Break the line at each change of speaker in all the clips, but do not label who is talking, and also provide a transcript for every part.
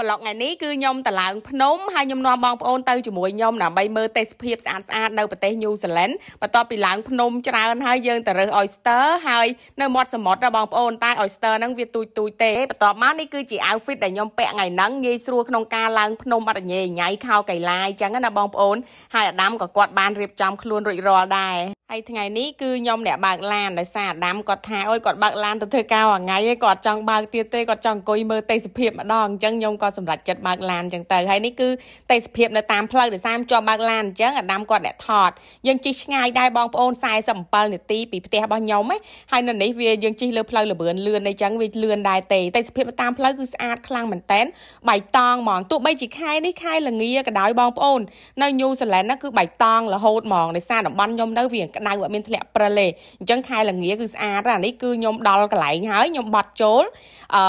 ប្លុកថ្ងៃនេះគឺខ្ញុំតឡើងភ្នំហើយខ្ញុំនាំបងប្អូនទៅជាមួយខ្ញុំដើម្បីមើលទេសភាពស្អាតស្អាតនៅប្រទេសញូហ្សេឡង់បន្ទាប់ពីឡើងភ្នំច្រើនហើយយើងទៅរើស oyster ហើយនៅមាត់សមុទ្របងប្អូនតែ oyster ហ្នឹងវាទូចទូចទេបន្ទាប់មកនេះគឺជា outfit ដែលខ្ញុំពាក់ថ្ងៃហ្នឹងងាយស្រួលក្នុងការឡើងភ្នំអត់ញ៉េញ៉ៃខោកៃឡាយអញ្ចឹងណាបងប្អូនហើយអាដាមក៏គាត់បានរៀបចំខ្លួនរួចរាល់ដែរហើយថ្ងៃនេះគឺខ្ញុំអ្នកបើកឡានដោយសារអាដាមគាត់ថាអើយគាត់បើកឡានទៅធ្វើការមួយថ្ងៃឯងគាត់ចង់បើកទៀតទេគាត់ចង់អង្គុយមើលទេសភាពម្ដងអញ្ចឹងខ្ញុំក៏សម្រេចចិត្តបើកឡានអញ្ចឹងទៅហើយនេះគឺទេសភាពនៅតាមផ្លូវដោយសារជាប់បើកឡានអញ្ចឹងអាដាមគាត់អ្នកថតយើងជិះឆ្ងាយដែរបងប្អូន47នាទីពីផ្ទះរបស់ខ្ញុំឯងហើយនៅនេះវាយើងជិះលើផ្លូវលបឿនលឿនអីចឹងវាលឿនដែរទេទេសភាពនៅតាមផ្លូវគឺស្អាតខ្លាំងមែនតែនបៃតងហ្មងទោះបីជាខែនេះខែល្ងាក៏ដោយបងប្អូននៅញូហ្សេឡង់ណាគឺបៃតងរហូតហ្មងដោយសារតំបន់ខ្ញុំនៅវាក្តៅអត់មានធ្លាក់ព្រិលទេអញ្ចឹងខែល្ងាគឺស្អាតអានេះគឺខ្ញុំដល់កន្លែងហើយខ្ញុំបត់ចូលអឺ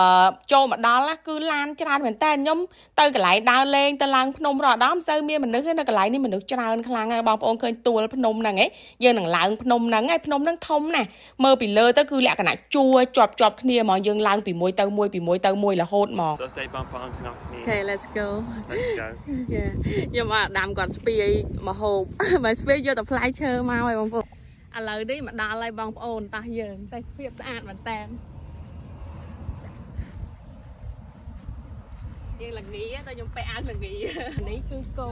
ចូលមកដល់គឺឡានច្រើនមែនតើខ្ញុំទៅកន្លែងដើរលេងទៅឡើងភ្នំរអដំសូវមានមនុស្សនៅកន្លែងនេះមនុស្សច្រើនខ្លាំងហើយបងប្អូនឃើញទួលភ្នំហ្នឹងឯងយើងនឹងឡើងភ្នំហ្នឹងឯងភ្នំហ្នឹងធំណាស់មើលពីលើទៅគឺលក្ខណៈជួជាប់ជាប់គ្នាហ្មងយើងឡើងពីមួយទៅមួយពីមួយទៅមួយរហូតហ្មង
So stay bump on to knock me.
Okay let's go
Let's go.
ខ្ញុំអាដាមគាត់ស្ពាយមកហូបបើស្ពាយយកតែផ្លែឈើមកហើយបងប្អូន ឥឡូវនេះមកដល់ហើយបងប្អូនតោះយើងតែស្ភាពស្អាតមែនតើយើងល្ងីទៅខ្ញុំពាក់អាវល្ងីនេះគឺគោ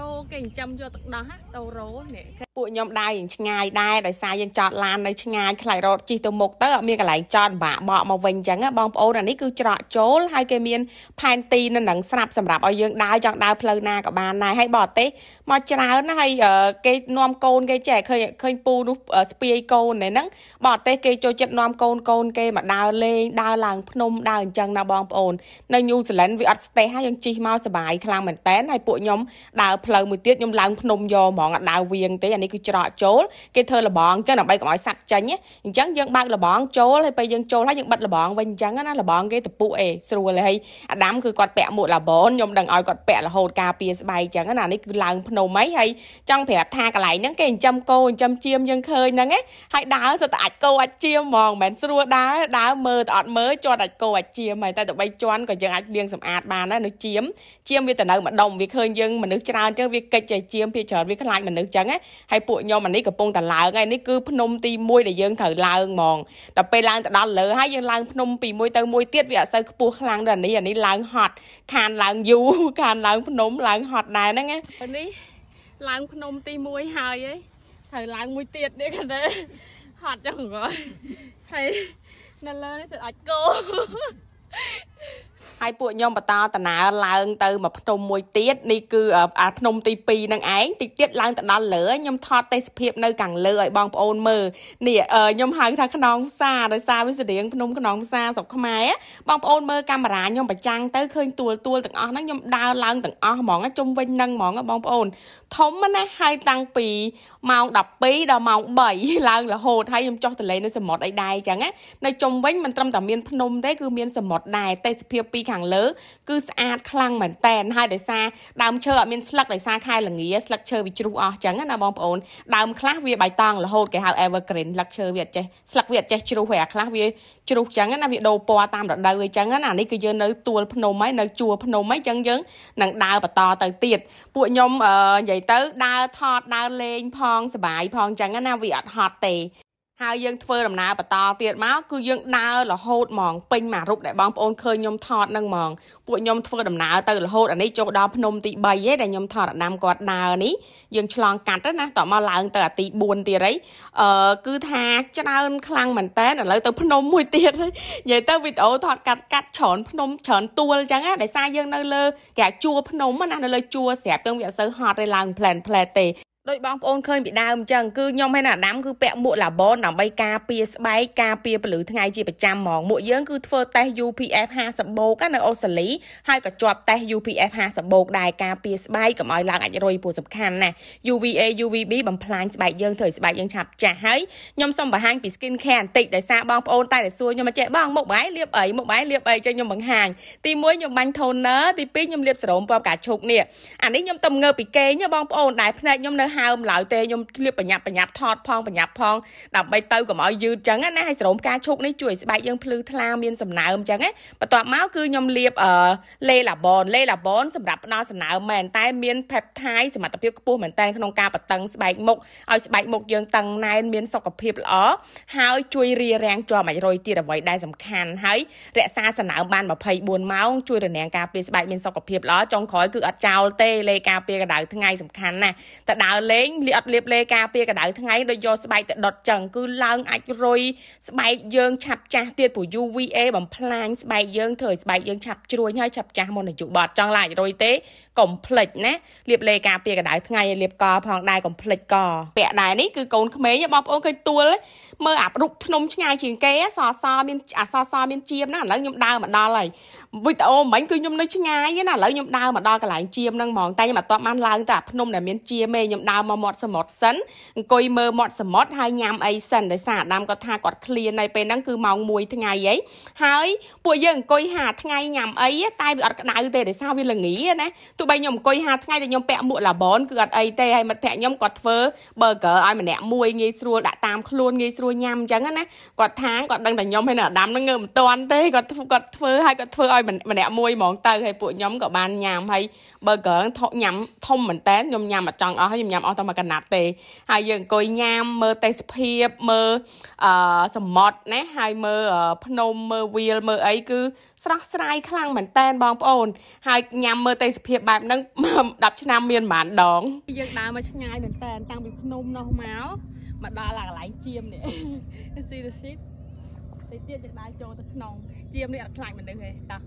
គោគេចិញ្ចឹមយកទឹកដោះតូរ៉ូនេះ
ពួកខ្ញុំដើរយ៉ាងឆ្ងាយដែរដោយសារយើងចតឡាននៅឆ្ងាយខ្លាយរត់ជិះទៅមុខទៅអត់មានកន្លែងចតបាក់បកមកវិញអញ្ចឹងបងប្អូនអានេះគឺច្រកចូលហើយគេមានផែនទីនៅនឹងស្រាប់សម្រាប់ឲ្យយើងដើរចង់ដើរផ្លូវណាក៏បានដែរហើយបរទេសមកច្រើនណាហើយគេនាំកូនគេចេះឃើញឃើញពូនោះស្ពាយកូនហ្នឹងបរទេសគេចូលចិត្តនាំកូនកូនគេមកដើរលេងដើរឡើងភ្នំដើរអញ្ចឹងណាបងប្អូននៅញូហ្សេឡង់វាអត់ស្តេះហើយយើងជិះមកសុបាយខ្លាំងមែនតើហើយពួកខ្ញុំដើរផ្លូវមួយទៀតខ្ញុំឡើងភ្នំយកហ្មងអត់ដើរវៀងទេអានេះគឺច្រកចូលគេធ្វើលបងចឹងដើម្បីកុំឲ្យសัตว์ចាញ់អញ្ចឹងយើងបើកលបងចូលហើយពេលយើងចូលហើយយើងបិទលបងវិញអញ្ចឹងណាលបងគេតពុអេស្រួលហើយអាដាមគឺគាត់ពាក់មួកឡាបនខ្ញុំដឹងឲ្យគាត់ពាក់រហូតការពារស្បែកអញ្ចឹងណានេះគឺឡើងភ្នំអីហើយចង់ប្រាប់ថាកន្លែងហ្នឹងគេចិញ្ចឹមគោចិញ្ចឹមជៀមយើងឃើញហ្នឹងឯងហើយដើរសុទ្ធតែអាចគោអាចជៀមហ្មងមិនមែនស្រួលដើរដើរមើលតែអត់មើលជាប់អាចគោអាចជៀមហើយតែទៅបីជន់ក៏យើងអាចលាងសម្អាតបានដែរនៅជៀមជៀមវាទៅនៅម្ដុំវាឃើញយើងមនុស្សច្រើនអញ្ចឹងវាកិច្ចតែជៀមភាច្រើនវាខ្លាចមនុស្សអញ្ចឹងហើយពួកខ្ញុំអានេះកំពុងតែឡើងហើយនេះគឺភ្នំទី1ដែលយើងត្រូវឡើងហ្មងដល់ពេលឡើងទៅដល់លើហើយយើងឡើងភ្នំពីមួយទៅមួយទៀតវាអត់សូវខ្ពស់ខ្លាំងដែរនេះអានេះឡើងហត់ខានឡើងយូរខានឡើងភ្នំឡើងហត់ដែរហ្នឹងណា
នេះឡើងភ្នំទី1ហើយឯងត្រូវឡើងមួយទៀតនេះគាត់ទេហត់ចឹងគាត់ហើយនៅលើនេះទៅអាចគោ
ហើយពួកខ្ញុំបន្តដំណើរឡើងទៅមកភ្នំមួយទៀតនេះគឺអាភ្នំទី2នឹងឯងតិចទៀតឡើងទៅដល់លើខ្ញុំថតទេសភាពនៅខាងលើឲ្យបងប្អូនមើលនេះខ្ញុំហៅថាខ្នងផ្សារដោយសារវាស្រៀងភ្នំខ្នងផ្សារស្រុកខ្មែរបងប្អូនមើលកាមេរ៉ាខ្ញុំប្រចាំងទៅឃើញទួលទួលទាំងអស់ហ្នឹងខ្ញុំដើរឡើងទាំងអស់ហ្មងជុំវិញនឹងហ្មងបងប្អូនធំណាស់ហើយតាំងពីម៉ោង12ដល់ម៉ោង3ឡើងរហូតហើយខ្ញុំចុះទៅលេងនៅសមុទ្រអីដែរអញ្ចឹងណានៅជុំវិញមិនត្រឹមតែមានភ្នំទេគឺមានសមុទ្រដែរទេសភាពពីខាងលើគឺស្អាតខ្លាំងមែនតែនហើយដោយសារដើមឈើអត់មានស្លឹកដោយសារខែល្ងាស្លឹកឈើវាជ្រុះអស់ចឹងណាបងប្អូនដើមខ្លះវាបៃតងរហូតគេហៅ evergreen ស្លឹកឈើវាអត់ចេះស្លឹកវាអត់ចេះជ្រុះហើយអាខ្លះវាជ្រុះចឹងណាវាដូរពណ៌តាមរដូវអីចឹងណានេះគឺយើងនៅទួលភ្នំហើយនៅជួរភ្នំហើយចឹងយើងនឹងដើរបន្តទៅទៀតពួកខ្ញុំនិយាយទៅដើរថតដើរលេងផងសបាយផងចឹងណាវាអត់ហត់ទេ ហើយយើងធ្វើដំណើរបន្តទៀតមកគឺយើងដើររហូតហ្មងពេញមួយរូបដែលបងប្អូនឃើញខ្ញុំថតនឹងហ្មងពួកខ្ញុំធ្វើដំណើរទៅរហូតអានេះចូលដល់ភ្នំទី3ឯងដែលខ្ញុំថតអាដាមគាត់ដើរនេះយើងឆ្លងកាត់ណាតមកឡើងទៅអាទី4ទៀតហីអឺគឺថាច្រើនខ្លាំងមែនតើឥឡូវទៅភ្នំមួយទៀតនិយាយទៅវីដេអូថតកាត់កាត់ច្រើនភ្នំច្រើនទួលអញ្ចឹងណាដោយសារយើងនៅលើគេជួរភ្នំណានៅលើជួរស្រាប់ទាំងវាអត់សូវហត់ទេឡើងផ្លែនផ្លែទេ ដោយបងប្អូនឃើញពីដើមអញ្ចឹងគឺខ្ញុំហើយណាអាដាមគឺពាក់មួកឡាបនដើម្បីការពារស្បែកការពារពលឺថ្ងៃជាប្រចាំហ្មងមួកយើងគឺធ្វើតេស្ត UPF 50បូកនៅអូស្ត្រាលីហើយក៏ជាប់តេស្ត UPF 50បូកដែរការពារស្បែកកុំឲ្យឡើងអាចរុយព្រោះសំខាន់ណា UVA UVB បំផ្លាញស្បែកយើងធ្វើឲ្យស្បែកយើងឆាប់ចាស់ហើយខ្ញុំសូមបង្ហាញពី skin care បន្តិចដោយសារបងប្អូនតែតែសួរខ្ញុំមកចេះបងមុខបាយលាបអីមុខបាយលាបអីចឹងខ្ញុំបង្ហាញទី1ខ្ញុំបាញ់ toner ទី2ខ្ញុំលាបសេរ៉ូមពណ៌ផ្កាឈូកនេះអានេះខ្ញុំទៅងើពីគេងបងប្អូនដែលភ្នែកខ្ញុំនៅហើមឡើយទេខ្ញុំឆ្លៀបប្រញាប់ប្រញាប់ថតផងប្រញាប់ផងដើម្បីទៅកុំឲ្យយឺតចឹងណាហើយសរោមការឈូកនេះជួយស្បែកយើងភ្លឺថ្លាមានសំណើមចឹងណាបន្ទាប់មកគឺខ្ញុំលាបអឺលេឡាបនលេឡាបនសម្រាប់ផ្ដល់សំណើមមែនតែមាន peptide សមត្ថភាពខ្ពស់មែនតែក្នុងការបន្តឹងស្បែកមុខឲ្យស្បែកមុខយើងតឹងណែនមានសុខភាពល្អហើយជួយរារាំងជាប់អាចរុយទៀតអ្វីដែលសំខាន់ហើយរក្សាសំណើមបាន24ម៉ោងជួយរនាំងការពារស្បែកមានសុខភាពល្អចុងក្រោយគឺអត់ចោលទេលេការពារកម្ដៅថ្ងៃសំខាន់ណាស់តើដើរលេងលីអត់លាបលេការពារកម្ដៅថ្ងៃដូចយកស្បែកទៅដុតចឹងគឺឡើងអាចរុយស្បែកយើងឆាប់ចាស់ទៀតព្រោះ UVA បំផ្លាញស្បែកយើងធ្វើឲ្យស្បែកយើងឆាប់ជ្រួញហើយឆាប់ចាស់មុនអាយុបត់ចង់ឡាចរុយទេកុំភ្លេចណាលាបលេការពារកម្ដៅថ្ងៃឲ្យលាបកផងដែរកុំភ្លេចកពាក់ដែរនេះគឺកូនក្មេងបងប្អូនឃើញទួលមើលអារូបភ្នំឆ្ងាយជាងគេសសមានអាសសមានជាមណាឥឡូវខ្ញុំដើរមកដល់ហើយវីដេអូមិញគឺខ្ញុំនៅឆ្ងាយណាឥឡូវខ្ញុំដើរមកដល់កន្លែងជាមហ្នឹងហ្មងតែខ្ញុំអត់ទាន់បានឡើងទៅអាភ្នំដែលមានជាមទេខ្ញុំដើរមកមាត់សមុទ្រសិនអង្គុយមើលមាត់សមុទ្រហើយញ៉ាំអីសិនដោយសារអាដាមគាត់ថាគាត់ឃ្លានហើយពេលហ្នឹងគឺម៉ោង1ថ្ងៃអីហើយពួកយើងអង្គុយហាថ្ងៃញ៉ាំអីតែវាអត់ក្តៅទេដោយសារវាល្ងាណាទោះបីខ្ញុំអង្គុយហាថ្ងៃតែខ្ញុំពាក់មួកឡាបនគឺអត់អីទេហើយមិត្តភក្តិខ្ញុំគាត់ធ្វើ burger ឲ្យម្នាក់មួយងាយស្រួលដាក់តាមខ្លួនងាយស្រួលញ៉ាំអញ្ចឹងណាគាត់ថាគាត់ដឹងតែខ្ញុំហើយនៅអាដាមហ្នឹងងើមិនតាន់ទេគាត់គាត់ធ្វើឲ្យគាត់ធ្វើឲ្យម្នាក់មួយហ្មងទៅហើយពួកខ្ញុំក៏បានញ៉ាំហើយ burger ញ៉ាំធំមែនតើខ្ញុំញ៉ាំអត់ចង់អស់ហើយខ្ញុំញ៉ាំអស់តែមួយកណាត់ទេហើយយើងអង្គុយញ៉ាំមើលទេសភាពមើលអឺសមុទ្រណាហើយមើលភ្នំមើលវាលមើលអីគឺស្រស់ស្រាយខ្លាំងមែនតើបងប្អូន ហើយញ៉ាំមើលទេសភាពបែបហ្នឹង10ឆ្នាំមានប្រហែលដង
យើងដើរមកឆ្ងាយមែនតើតាំងពីភ្នំនោះមកមកដល់កន្លែងជាមនេះ see the shit តិចទៀតយើងដើរចូលទៅក្នុងជាមនេះអត់ខ្លាចមនុស្សទេតោះ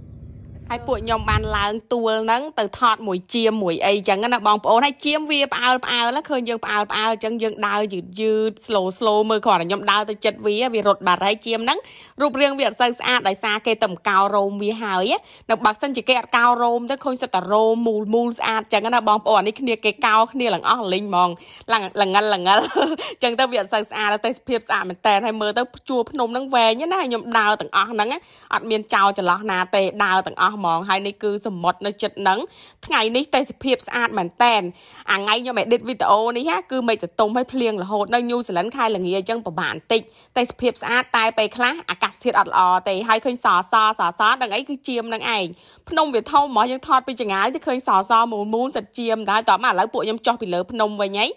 ហើយពួកខ្ញុំបានឡើងទួលហ្នឹងទៅថតមួយជាមមួយអីចឹងណាបងប្អូនហើយជាមវាផ្អើលផ្អើលឃើញយើងផ្អើលផ្អើលចឹងយើងដើរយឺតយឺត slow slow មើលគ្រាន់តែខ្ញុំដើរទៅចិត្តវាវារត់បាត់ហើយជាមហ្នឹងរូបរាងវាអត់សូវស្អាតដោយសារគេទៅកោរោមវាហើយនៅបើសិនជាគេអត់កោរោមទៅឃើញសិតតែរោមមូលមូលស្អាតចឹងណាបងប្អូនអានេះគ្នាគេកោគ្នាឡើងអស់លីងហ្មងឡើងលងិលលងិលចឹងទៅវាអត់សូវស្អាតទៅភាពស្អាតមែនតើហើយមើលទៅជួរភ្នំហ្នឹងវែងណាខ្ញុំដើរទាំងអស់ហ្នឹងអត់មានចោលចន្លោះណាទេដើរទាំងអស់ហ្មងហើយនេះគឺសមុទ្រនៅចិត្តហ្នឹងថ្ងៃនេះទេសភាពស្អាតមែនតែនអាថ្ងៃខ្ញុំ edit វីដេអូនេះហ่าគឺមេឃសតុំឲ្យភ្លៀងរហូតនៅ New Zealand ខែល្ងាអញ្ចឹងប្រហែលបន្តិចទេសភាពស្អាតតែពេលខ្លះអាកាសធាតុអត់ល្អទេហើយឃើញសសសសដឹងអីគឺជាមនឹងឯងភ្នំវាធំហ្មងយើងថតពីចងាយទៅឃើញសសមូលមូលសិតជាមដែរតោះមកឥឡូវពួកខ្ញុំចុះពីលើភ្នំវិញហី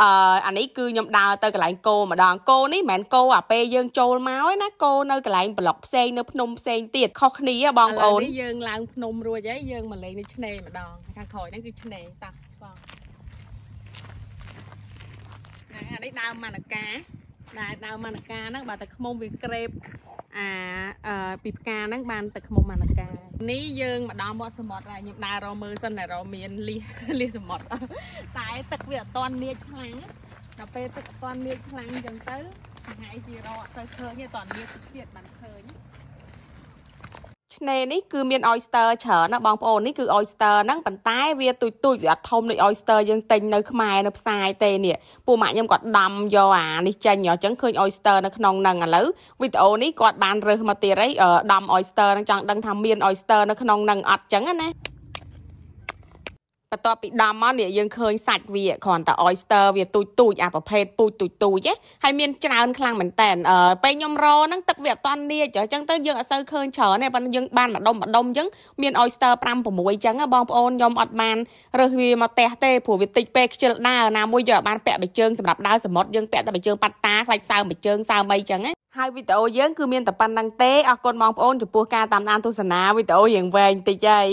អឺអានេះគឺខ្ញុំដើរទៅកន្លែងគោម្ដងគោនេះមិនមែនគោអាពេលយើងចូលមកឯណាគោនៅកន្លែងប្លុកផ្សេងនៅភ្នំផ្សេងទៀតខុសគ្នាបងប្អូន
យើងឡើងភ្នំរួចហើយយើងមកលេងនៅឆ្នេរម្ដងខាងក្រោយហ្នឹងគឺឆ្នេរតោះបងហ្នឹងអានេះដើមម៉ានកាដែលដើមម៉ានកាហ្នឹងបើតែខ្មុំវាក្រេបអាអឺពីផ្កាហ្នឹងបានទឹកខ្មុំម៉ានកានេះយើងមកដល់មាត់សមុទ្រហើយខ្ញុំដើររកមើលសិនតែរកមានលីលីសមុទ្រតែទឹកវាអត់តន់នាចខ្លាំងដល់ពេលទឹកអត់តន់នាចខ្លាំងអញ្ចឹងទៅថ្ងៃជារកអត់ទៅឃើញទេតន់នាចទឹកទៀតបានឃើញ
ឆ្នេរនេះគឺមាន oyster ច្រើនណាបងប្អូននេះគឺ oyster ហ្នឹងប៉ុន្តែវាទូចទូចវាអត់ធំដូច oyster យើងទិញនៅខ្មែរនៅផ្សារទេនេះពូម៉ាក់ខ្ញុំគាត់ដំយកអានេះចេញអញ្ចឹងឃើញ oyster នៅក្នុងហ្នឹងឥឡូវវីដេអូនេះគាត់បានរើសមកទៀតហើយដំ oyster ហ្នឹងចង់ដឹងថាមាន oyster នៅក្នុងហ្នឹងអត់អញ្ចឹងណា បន្ទាប់ពីដំមកនេះយើងឃើញសាច់វាគ្រាន់តែ oyster វាទូចទូចអាប្រភេទពូជទូចទូចណាហើយមានច្រើនខ្លាំងមែនតើពេលខ្ញុំរហ្នឹងទឹកវាអត់តន់លាចអញ្ចឹងទៅយើងអត់សូវឃើញច្រើនទេប៉ុន្តែយើងបានម្ដុំម្ដុំអញ្ចឹងមាន oyster 5 6អញ្ចឹងបងប្អូនខ្ញុំអត់បានរើសវាមកផ្ទះទេព្រោះវាតិចពេកខ្ជិលដើរណាមួយយើងអត់បានពាក់បិជើងសម្រាប់ដើរសមុទ្រយើងពាក់តែបិជើងប៉ាត់តាខ្លាច់សើមបិជើងសើមអីអញ្ចឹងណាហើយវីដេអូយើងគឺមានតែប៉ុណ្្នឹងទេអរគុណបងប្អូនចំពោះការតាមដានទស្សនាវីដេអូយើងវែងតិចហើយ